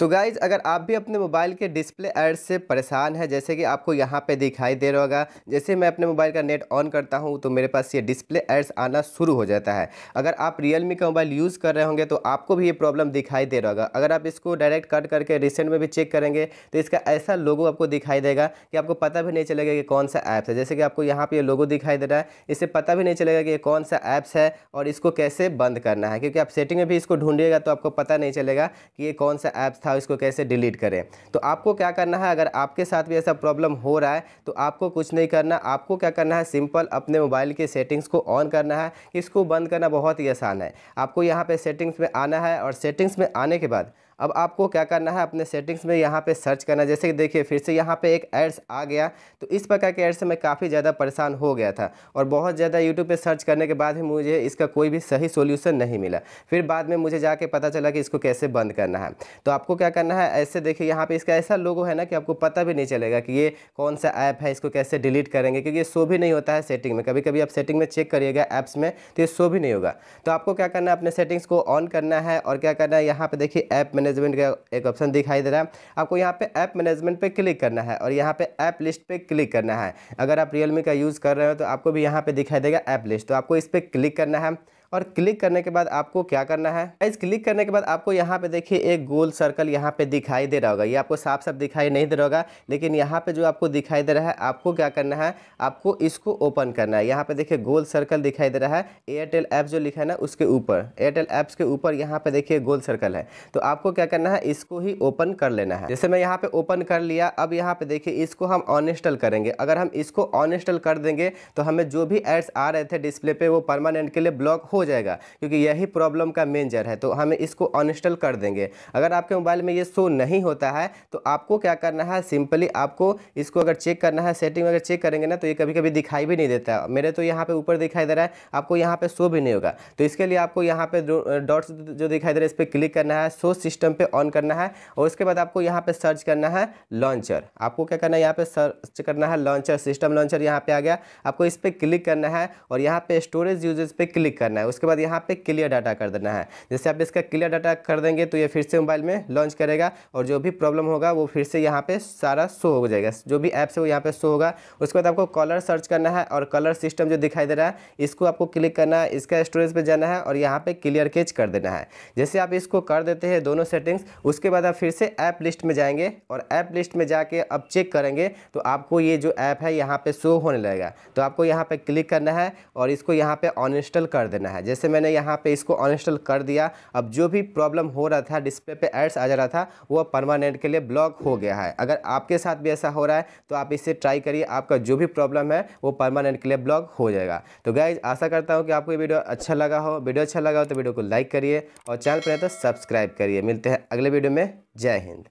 तो गाइज़ अगर आप भी अपने मोबाइल के डिस्प्ले एड से परेशान हैं, जैसे कि आपको यहाँ पे दिखाई दे रहा होगा, जैसे मैं अपने मोबाइल का नेट ऑन करता हूँ तो मेरे पास ये डिस्प्ले एड्स आना शुरू हो जाता है। अगर आप रियलमी का मोबाइल यूज़ कर रहे होंगे तो आपको भी ये प्रॉब्लम दिखाई दे रहा होगा। अगर आप इसको डायरेक्ट कट करके रिसेंट में भी चेक करेंगे तो इसका ऐसा लोगो आपको दिखाई देगा कि आपको पता भी नहीं चलेगा कि कौन सा ऐप्स है। जैसे कि आपको यहाँ पर ये लोगो दिखाई दे रहा है, इससे पता भी नहीं चलेगा कि ये कौन सा ऐप्स है और इसको कैसे बंद करना है। क्योंकि आप सेटिंग में भी इसको ढूंढिएगा तो आपको पता नहीं चलेगा कि ये कौन सा ऐप्स था, इसको कैसे डिलीट करें? तो आपको क्या करना है, अगर आपके साथ भी ऐसा प्रॉब्लम हो रहा है तो आपको कुछ नहीं करना। आपको क्या करना है सिंपल अपने मोबाइल के सेटिंग्स को ऑन करना है। इसको बंद करना बहुत ही आसान है। आपको यहाँ पर सेटिंग्स में आना है और सेटिंग्स में आने के बाद अब आपको क्या करना है, अपने सेटिंग्स में यहाँ पे सर्च करना जैसे कि देखिए, फिर से यहाँ पे एक एड्स आ गया तो इस प्रकार के एड्स से मैं काफ़ी ज़्यादा परेशान हो गया था और बहुत ज़्यादा यूट्यूब पे सर्च करने के बाद ही मुझे इसका कोई भी सही सोल्यूशन नहीं मिला। फिर बाद में मुझे जाके पता चला कि इसको कैसे बंद करना है। तो आपको क्या करना है, ऐसे देखिए, यहाँ पर इसका ऐसा लोगो है ना कि आपको पता भी नहीं चलेगा कि ये कौन सा ऐप है, इसको कैसे डिलीट करेंगे, क्योंकि ये शो भी नहीं होता है सेटिंग में। कभी कभी आप सेटिंग में चेक करिएगा ऐप्स में तो ये शो भी नहीं होगा। तो आपको क्या करना है, अपने सेटिंग्स को ऑन करना है और क्या करना है, यहाँ पर देखिए ऐप मैनेजमेंट का एक ऑप्शन दिखाई दे रहा है। आपको यहाँ पे ऐप मैनेजमेंट पे क्लिक करना है और यहाँ पे ऐप लिस्ट पे क्लिक करना है। अगर आप रियलमी का यूज़ कर रहे हो तो आपको भी यहाँ पे दिखाई देगा ऐप लिस्ट तो आपको इस पर क्लिक करना है। और क्लिक करने के बाद आपको क्या करना है? इस क्लिक करने के बाद आपको यहाँ पे देखिए एक गोल सर्कल यहाँ पे दिखाई दे रहा होगा। ये आपको साफ़ साफ़ दिखाई नहीं दे रहा होगा, लेकिन यहाँ पे जो आपको दिखाई दे रहा है, आपको क्या करना है? आपको इसको ओपन करना है। यहाँ पे देखिए गोल सर्कल दिखाई दे रहा है। एयरटेल ऐप जो लिखा है ना, उसके ऊपर। एयरटेल ऐप्स के ऊपर यहाँ पे देखिए गोल सर्कल है। तो आपको क्या करना है? इसको ही ओपन कर लेना है। जैसे मैं यहाँ पे ओपन कर लिया, अब यहाँ पे देखिए इसको हम अनइंस्टॉल करेंगे। अगर हम इसको अनइंस्टॉल कर देंगे तो हमें जो भी एड्स आ रहे थे डिस्प्ले पे, वो परमानेंट के लिए ब्लॉक हो जाएगा, क्योंकि यही प्रॉब्लम का मेन जर है। तो हम इसको अनइंस्टॉल कर देंगे। अगर आपके मोबाइल में ये शो नहीं होता है तो आपको क्या करना है? सिंपली आपको इसको अगर चेक करना है सेटिंग अगर चेक करेंगे ना तो ये कभी कभी दिखाई भी नहीं देता मेरे तो यहाँ पर ऊपर दिखाई दे रहा है, आपको यहाँ पर शो भी नहीं होगा। तो इसके लिए आपको यहाँ पर डॉट्स जो दिखाई दे रहा है, इस पर क्लिक करना है शो सिस्टम पर ऑन करना है, और उसके बाद आपको यहाँ पर सर्च करना है लॉन्चर आपको क्या करना है? यहाँ पे सर्च करना है लॉन्चर सिस्टम लॉन्चर यहाँ पर आ गया। आपको इस पर क्लिक करना है, और यहाँ पे स्टोरेज यूजेज पे क्लिक करना है। उसके बाद यहाँ पे क्लियर डाटा कर देना है। जैसे आप इसका क्लियर डाटा कर देंगे तो ये फिर से मोबाइल में लॉन्च करेगा और जो भी प्रॉब्लम होगा वो फिर से यहाँ पे सारा शो हो जाएगा। जो भी ऐप्स है वो यहाँ पे शो होगा। उसके बाद आपको कलर सर्च करना है और कलर सिस्टम जो दिखाई दे रहा है, इसको आपको क्लिक करना है, इसका स्टोरेज पर जाना है और यहाँ पर क्लियर केच कर देना है। जैसे आप इसको कर देते हैं दोनों सेटिंग्स उसके बाद आप फिर से ऐप लिस्ट में जाएँगे और ऐप लिस्ट में जाके अब चेक करेंगे तो आपको ये जो ऐप है यहाँ पे शो होने लगेगा। तो आपको यहाँ पर क्लिक करना है और इसको यहाँ पर अनइंस्टॉल कर देना है। जैसे मैंने यहाँ पे इसको अनइंस्टॉल कर दिया, अब जो भी प्रॉब्लम हो रहा था डिस्प्ले पे एड्स आ जा रहा था, वो परमानेंट के लिए ब्लॉक हो गया है। अगर आपके साथ भी ऐसा हो रहा है तो आप इसे ट्राई करिए, आपका जो भी प्रॉब्लम है, वो परमानेंट के लिए ब्लॉक हो जाएगा। तो गाइज़ आशा करता हूँ कि आपको ये वीडियो अच्छा लगा हो। वीडियो अच्छा लगा हो तो वीडियो को लाइक करिए और चैनल पर तो सब्सक्राइब करिए। मिलते हैं अगले वीडियो में। जय हिंद।